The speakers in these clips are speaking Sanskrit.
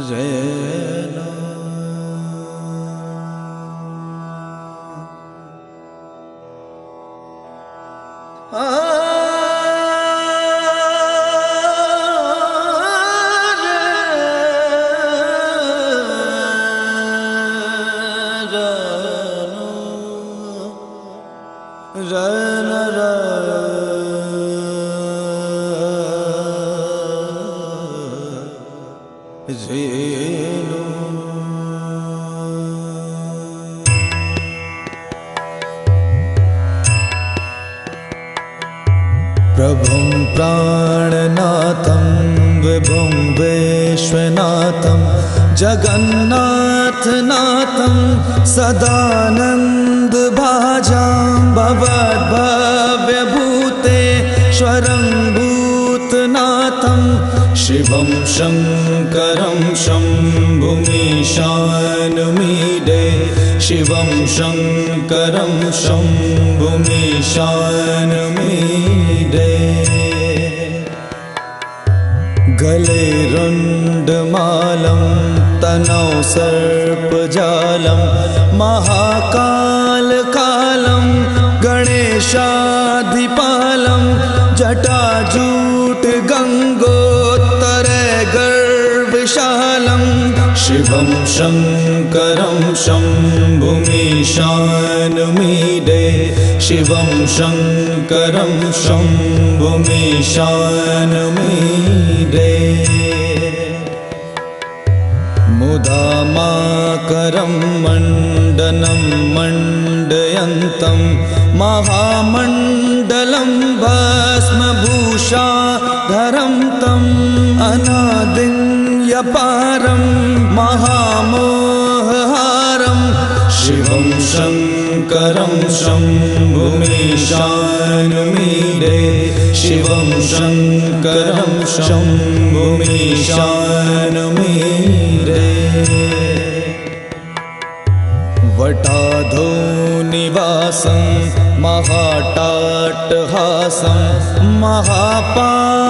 زين Zeno प्रभुं प्राणनाथं विभुं विश्वनाथं जगन्नाथनाथं सदानन्दभाजां भवद्भव्यभूतेश्वरं भूतनाथं शिवं शङ्करं शम्भुमीशानुमीडे शिवं शङ्करं शम्भुमीशानुमीडे। गले रुण्डमालं तनौ सर्पजालं महाकालकालं गणेशाधिपालं जटाजूटगङ्गोत्तरे शिवं शङ्करं शम्भुमीशानुमीडे शिवं शङ्करं शम्भुमीशानुमीडे। मुदामाकरं मण्डनं मण्डयन्तं महामण्डलं भस्मभूषाधरं तम् अनादिन्यपारं महामोहहारं शिवं शङ्करं शम्भुमीशानुमीडे शिवं शङ्करं शम्भुमीशानुमीडे वटाधो निवासं महाटाटहासं महापापनाशं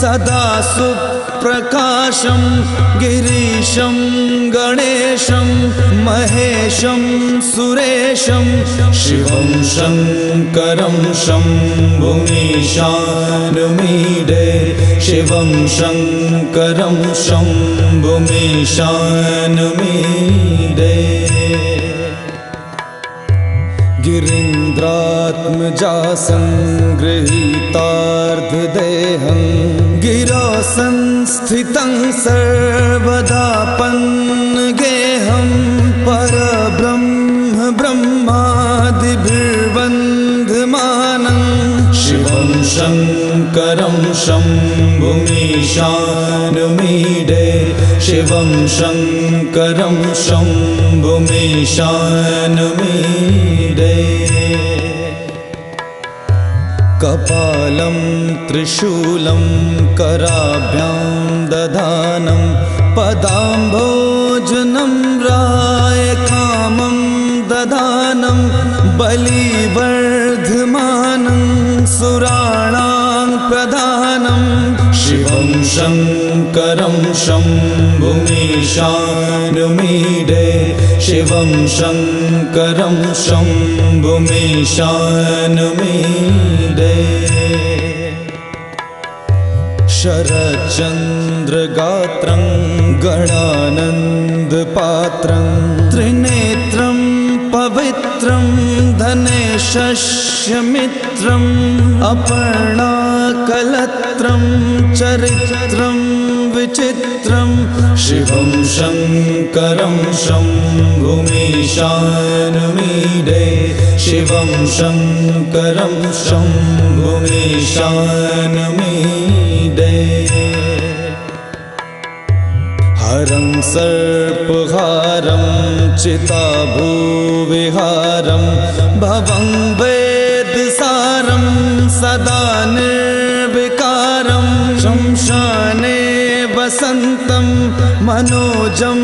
सदा सुप्रकाशं गिरीशं गणेशं महेशं सुरेशं शिवं शङ्करं शम्भुमीशानुमीडे शिवं शङ्करं शम्भुमीशानुमीडे गिरीन्द्रात्मजासङ्गृहीतार्धदेहं गिरा संस्थितं सर्वदा पन्नगेहं शम्भुमीशानुमीडे शिवं शङ्करं शम्भुमीशानुमीडे। कपालं त्रिशूलं कराभ्यां दधानं पदाम्भोजनं रायकामं दधानं बलिवर्धमानं शिवं शङ्करं शम्भुमीशानुमीडे शिवं शङ्करं शम्भुमीशानुमीडे। शरच्चन्द्रगात्रं गणानन्दपात्रं त्रिनेत्रं पवित्रं धनेशस्यमित्रम् अपर्णाकलत्रं चरित्रं विचित्रं शिवं शङ्करं शम्भुमीशानुमीडे। शिवं शङ्करं शम्भुमीशानुमीडे। हरं सर्पहारं चिता भूविहारं भवं वेदसारं सदा मनोजं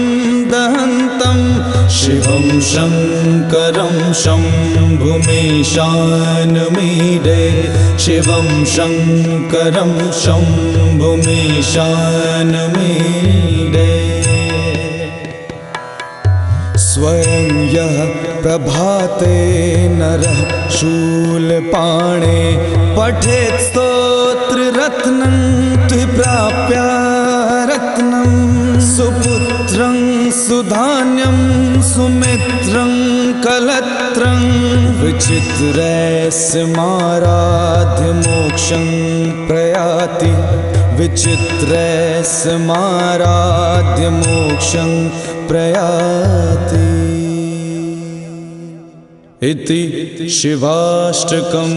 दहन्तं। शिवं शङ्करं शम्भुमेशानमीडे। शिवं शङ्करं शम्भुमेशानमीडे। स्वयं यः प्रभाते नरः शूलपाणे पठेत् स्तोत्ररत्नं त्रिप्राप्य सुपुत्रं सुधान्यं सुमित्रं कलत्रं विचित्रैस्माराध्यमोक्षं प्रयाति विचित्रैस्माराध्यमोक्षं प्रयाति इति शिवाष्टकम्